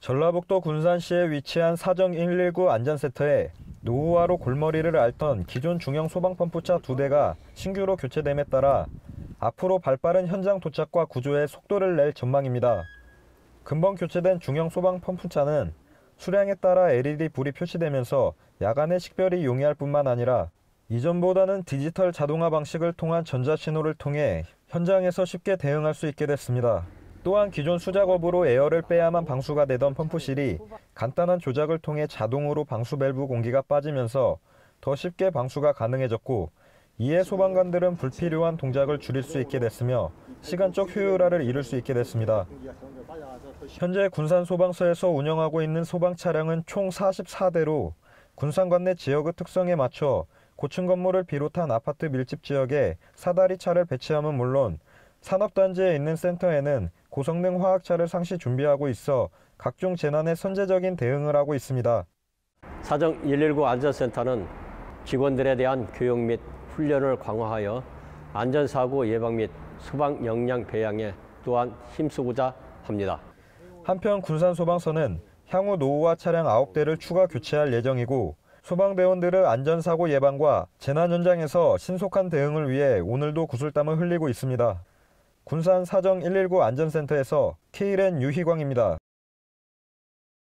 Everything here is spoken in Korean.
전라북도 군산시에 위치한 사정 119 안전센터에 노후화로 골머리를 앓던 기존 중형 소방펌프차 두 대가 신규로 교체됨에 따라 앞으로 발빠른 현장 도착과 구조에 속도를 낼 전망입니다. 금번 교체된 중형 소방펌프차는 수량에 따라 LED 불이 표시되면서 야간에 식별이 용이할 뿐만 아니라 이전보다는 디지털 자동화 방식을 통한 전자신호를 통해 현장에서 쉽게 대응할 수 있게 됐습니다. 또한 기존 수작업으로 에어를 빼야만 방수가 되던 펌프실이 간단한 조작을 통해 자동으로 방수 밸브 공기가 빠지면서 더 쉽게 방수가 가능해졌고 이에 소방관들은 불필요한 동작을 줄일 수 있게 됐으며 시간적 효율화를 이룰 수 있게 됐습니다. 현재 군산 소방서에서 운영하고 있는 소방 차량은 총 44대로 군산 관내 지역의 특성에 맞춰 고층 건물을 비롯한 아파트 밀집 지역에 사다리 차를 배치함은 물론 산업단지에 있는 센터에는 고성능 화학차를 상시 준비하고 있어 각종 재난에 선제적인 대응을 하고 있습니다. 사정 119 안전센터는 직원들에 대한 교육 및 훈련을 강화하여 안전사고 예방 및 소방 역량 배양에 또한 힘쓰고자 합니다. 한편 군산소방서는 향후 노후화 차량 9대를 추가 교체할 예정이고 소방대원들의 안전사고 예방과 재난 현장에서 신속한 대응을 위해 오늘도 구슬땀을 흘리고 있습니다. 군산 사정 119 안전센터에서 K랜 유희광입니다.